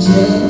changes.